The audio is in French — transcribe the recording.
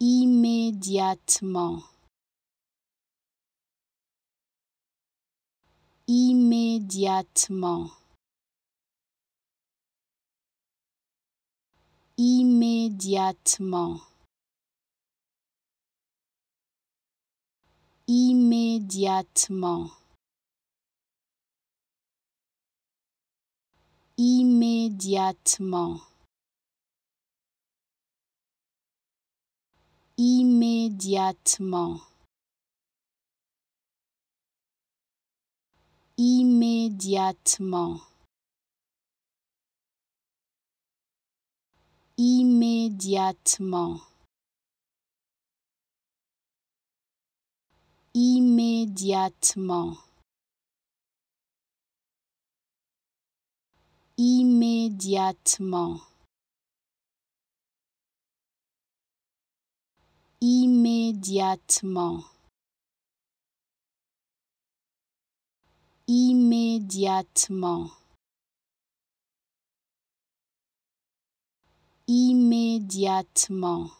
immédiatement. Immédiatement. Immédiatement. Immédiatement. Immédiatement immédiatement. Immédiatement. Immédiatement. Immédiatement. Immédiatement immédiatement. Immédiatement. Immédiatement